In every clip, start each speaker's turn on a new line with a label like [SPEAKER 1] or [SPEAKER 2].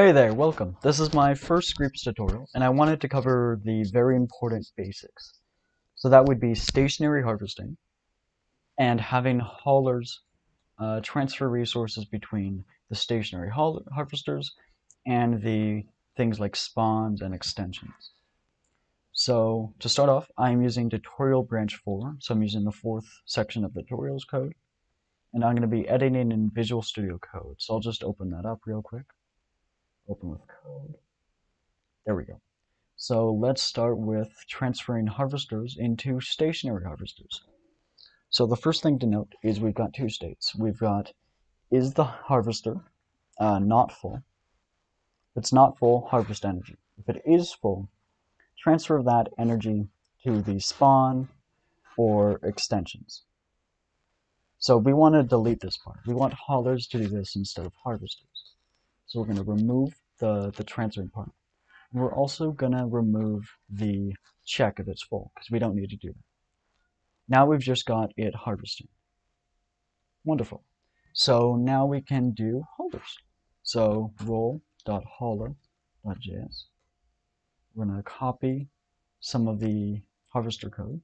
[SPEAKER 1] Hey there, welcome. This is my first Screeps tutorial, and I wanted to cover the very important basics. So that would be stationary harvesting, and having haulers uh, transfer resources between the stationary harvesters and the things like spawns and extensions. So to start off, I'm using tutorial branch 4, so I'm using the fourth section of the tutorials code, and I'm going to be editing in Visual Studio Code. So I'll just open that up real quick. Open with code. There we go. So let's start with transferring harvesters into stationary harvesters. So the first thing to note is we've got two states. We've got, is the harvester uh, not full? If it's not full, harvest energy. If it is full, transfer that energy to the spawn or extensions. So we want to delete this part. We want haulers to do this instead of harvesters. So we're going to remove the, the transferring part. we're also going to remove the check if it's full, because we don't need to do that. Now we've just got it harvesting. Wonderful. So now we can do haulers. So role.hauler.js. We're going to copy some of the harvester code.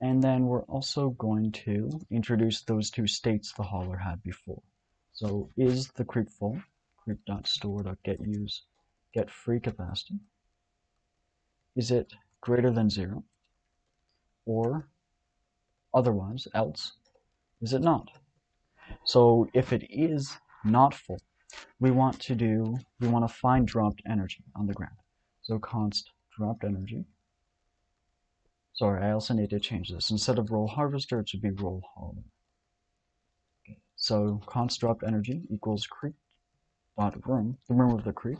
[SPEAKER 1] And then we're also going to introduce those two states the hauler had before. So is the creep full? Creep.store.getUse get free capacity. Is it greater than zero? Or otherwise, else, is it not? So if it is not full, we want to do, we want to find dropped energy on the ground. So const dropped energy. Sorry, I also need to change this. Instead of role harvester, it should be role hauler. So const dropped energy equals creep dot room, the room of the creep,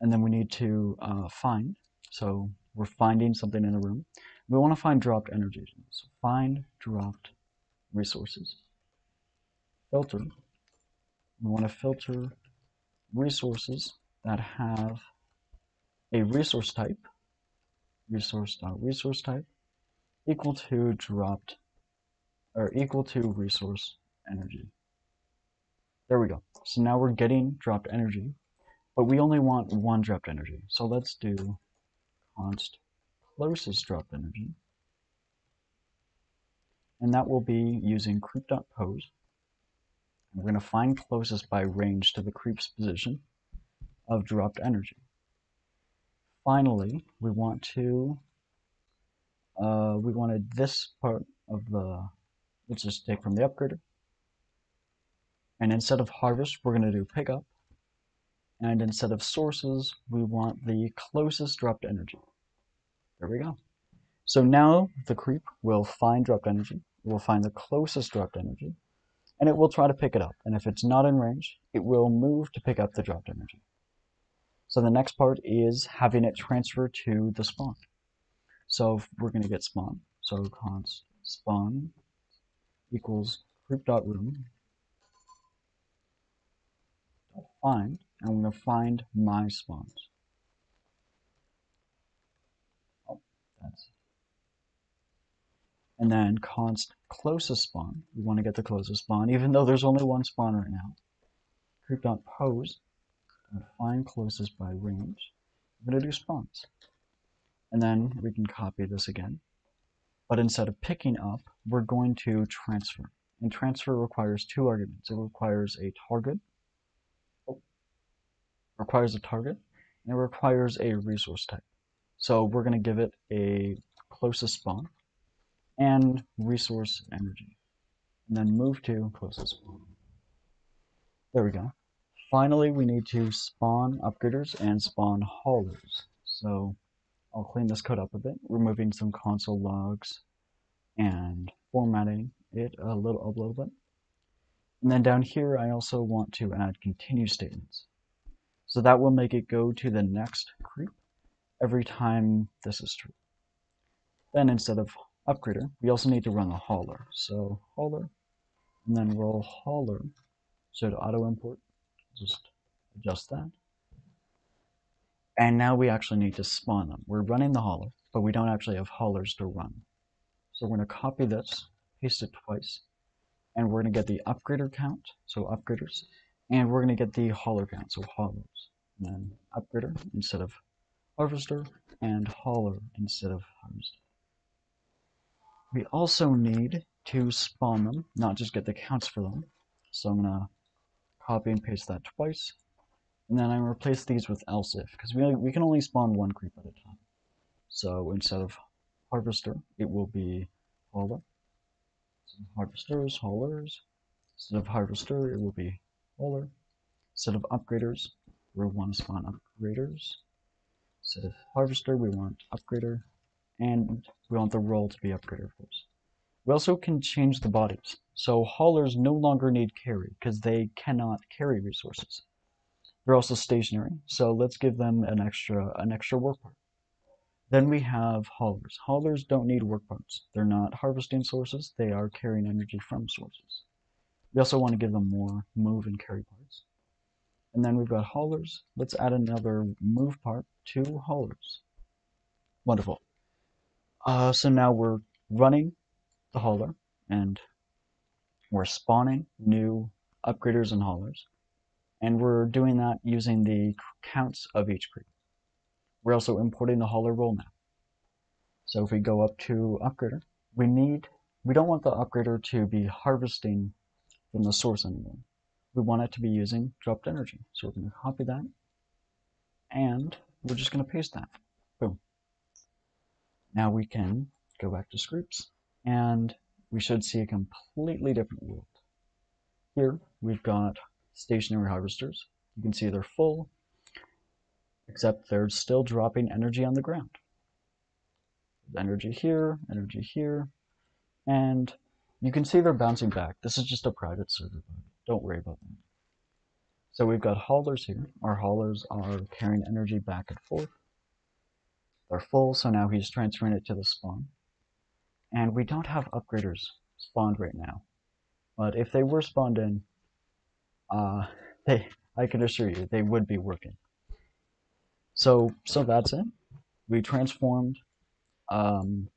[SPEAKER 1] and then we need to uh, find. So we're finding something in the room. We want to find dropped energy. So find dropped resources. Filter. We want to filter resources that have a resource type, resource dot resource type, equal to dropped or equal to resource energy. There we go. So now we're getting dropped energy, but we only want one dropped energy. So let's do const closest dropped energy. And that will be using creep.pos. We're going to find closest by range to the creep's position of dropped energy. Finally, we want to, uh, we wanted this part of the, let's just take from the upgrader, and instead of harvest, we're going to do pickup. And instead of sources, we want the closest dropped energy. There we go. So now the creep will find dropped energy. It will find the closest dropped energy. And it will try to pick it up. And if it's not in range, it will move to pick up the dropped energy. So the next part is having it transfer to the spawn. So we're going to get spawn. So const spawn equals creep.room find, I'm going to find my spawns. Oh, that's and then const closest spawn. We want to get the closest spawn, even though there's only one spawn right now. Creep.pos, find closest by range. I'm going to do spawns. And then we can copy this again. But instead of picking up, we're going to transfer. And transfer requires two arguments. It requires a target requires a target, and it requires a resource type. So we're going to give it a closest spawn and resource energy. And then move to closest spawn. There we go. Finally, we need to spawn upgraders and spawn haulers. So I'll clean this code up a bit, removing some console logs and formatting it a little, a little bit. And then down here, I also want to add continue statements. So that will make it go to the next creep every time this is true. Then instead of upgrader, we also need to run the hauler. So hauler, and then role hauler. So to auto import, just adjust that. And now we actually need to spawn them. We're running the hauler, but we don't actually have haulers to run. So we're going to copy this, paste it twice, and we're going to get the upgrader count, so upgraders, And we're going to get the hauler count, so haulers. And then upgrader instead of harvester, and hauler instead of harvester. We also need to spawn them, not just get the counts for them. So I'm going to copy and paste that twice. And then I replace these with else if, because we, we can only spawn one creep at a time. So instead of harvester, it will be hauler. harvesters, haulers. Instead of harvester, it will be hauler. Instead of upgraders, we want to spawn upgraders. set of harvester, we want upgrader. And we want the role to be upgrader, of course. We also can change the bodies. So haulers no longer need carry, because they cannot carry resources. They're also stationary, so let's give them an extra an extra work part. Then we have haulers. Haulers don't need work parts. They're not harvesting sources, they are carrying energy from sources. We also want to give them more move and carry parts. And then we've got haulers. Let's add another move part to haulers. Wonderful. Uh, so now we're running the hauler and we're spawning new upgraders and haulers. And we're doing that using the counts of each creep. We're also importing the hauler role now. So if we go up to upgrader, we need, we don't want the upgrader to be harvesting from the source anymore. We want it to be using dropped energy. So we're going to copy that and we're just going to paste that. Boom. Now we can go back to Screeps and we should see a completely different world. Here we've got stationary harvesters. You can see they're full, except they're still dropping energy on the ground. Energy here, energy here, and you can see they're bouncing back. This is just a private server, don't worry about that. So we've got haulers here. Our haulers are carrying energy back and forth. They're full, so now he's transferring it to the spawn. And we don't have upgraders spawned right now. But if they were spawned in, uh, they, I can assure you, they would be working. So, so that's it. We transformed um,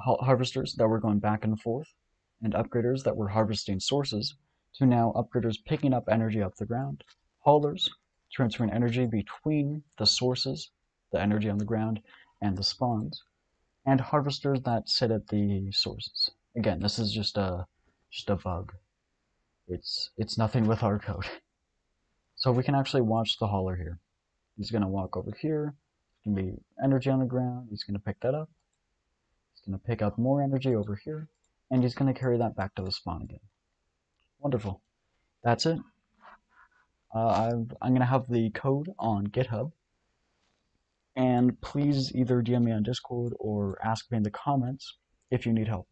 [SPEAKER 1] harvesters that were going back and forth, and upgraders that were harvesting sources, to now upgraders picking up energy off the ground, haulers transferring energy between the sources, the energy on the ground, and the spawns, and harvesters that sit at the sources. Again, this is just a just a bug. It's it's nothing with our code. So we can actually watch the hauler here. He's gonna walk over here. There's gonna be energy on the ground. He's gonna pick that up. He's gonna pick up more energy over here, and he's gonna carry that back to the spawn again. Wonderful. That's it. Uh, i am gonna have the code on GitHub, and please either DM me on Discord or ask me in the comments if you need help.